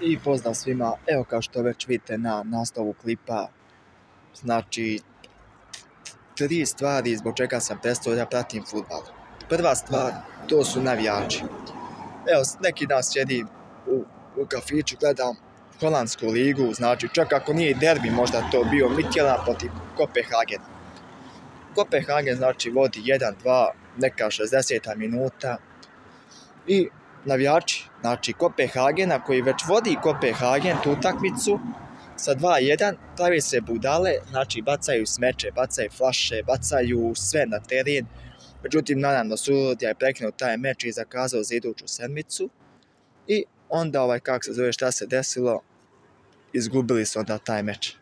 I pozdrav svima, evo kao što već vidite na nastavu klipa, znači tri stvari zbog čega sam prestao da pratim futbal. Prva stvar, to su navijači. Evo, neki dan sjedim u, u kafiću, gledam holandsku ligu, znači čak ako nije derbi možda to bio Mikjela protiv Kopenhagen. Kopenhagen znači vodi 1-2, neka 60 minuta i navijači, znači Kopenhagena koji već vodi Kopenhagen tu utakmicu sa 2-1, pravi se budale, znači bacaju smeće, bacaju flaše, bacaju sve na teren. Međutim, naravno, sudija je prekinuo taj meč i zakazao za iduću sedmicu. I onda, ovaj, kako se zove, šta se desilo, izgubili su onda taj meč.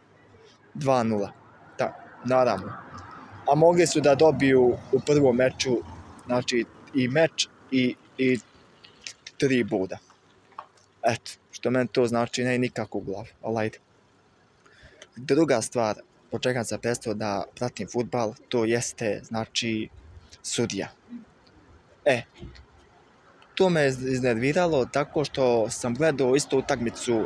2-0. Da, naravno. A mogli su da dobiju u prvom meču, znači, i meč i, i tri buda. Eto, što meni to znači ne nikako u glavu, ali ajde. Druga stvar, po čega sam prestao da pratim futbal, to jeste, znači, sudija. E, to me iznerviralo tako što sam gledao isto utakmicu e,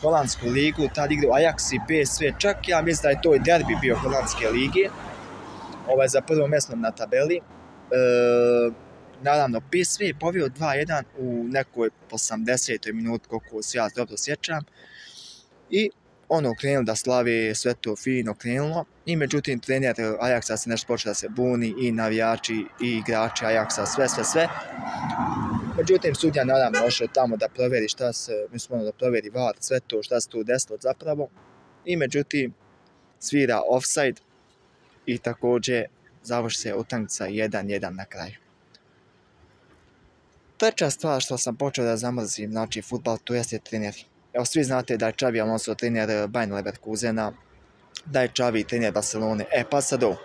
Holandsku ligu, tad igrao Ajax i PSV, čak ja mislim da je to i derbi bio Holandske lige, ovaj, za prvo mjesto na tabeli. E, naravno, PSV je povio 2-1 u nekoj 80. minut, koliko se ja dobro sjećam. I ono krenulo da slavi sve to fino krenulo i međutim trener Ajaxa se nešto počeo da se buni i navijači i igrači Ajaxa sve sve sve međutim sudja naravno došao tamo da proveri šta se mislim da proveri VAR sve to šta se tu desilo zapravo i međutim svira offside i također završi se utakmica 1-1 na kraju Treća stvar što sam počeo da zamrzim, znači futbal, to jeste treneri. Evo, svi znate da je Čavi Alonso trener Bayern Leverkusena, da je Čavi trener Barcelone. E, pa sad ovo.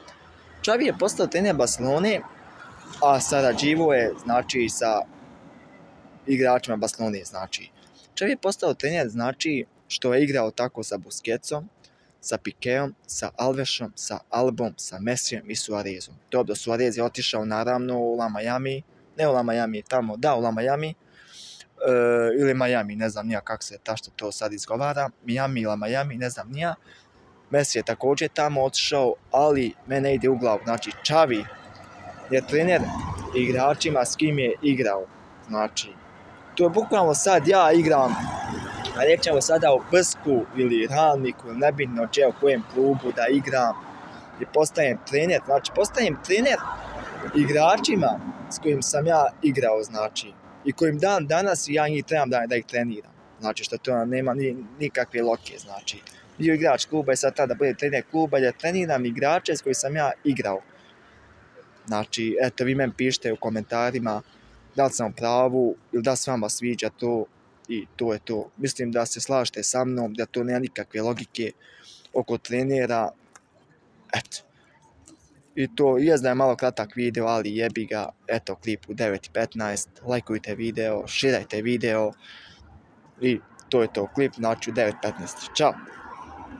Čavi je postao trener Barcelone, a sarađivo je, znači, sa igračima Barcelone, znači. Čavi je postao trener, znači, što je igrao tako sa Busquetsom, sa Pikeom, sa Alvešom, sa Albom, sa Messijem i Suarezom. Dobro, Suarez je otišao naravno u La Miami, ne u La Miami, tamo, da, u Miami, uh, ili Miami, ne znam nija kako se ta što to sad izgovara, Miami ili Miami, ne znam nija. Messi je također tamo otišao, ali mene ide u glavu, znači Čavi je trener igračima s kim je igrao, znači to je bukvalno sad ja igram a rećemo sada u Brsku ili Ralniku ili nebitno če u kojem klubu da igram i postajem trener, znači postajem trener igračima s kojim sam ja igrao, znači i kojim dan danas ja njih trebam da, da ih treniram. Znači što to nema ni, nikakve loke, znači. Bio igrač kluba i sad tada bude trener kluba da treniram igrače s koji sam ja igrao. Znači, eto, vi men pišite u komentarima da li sam u pravu ili da se vama sviđa to i to je to. Mislim da se slažete sa mnom, da to nema nikakve logike oko trenera. Eto. I to je da je malo kratak video, ali jebi ga, eto klip u 9.15, lajkujte video, širajte video i to je to klip, znači u 9.15. Ćao!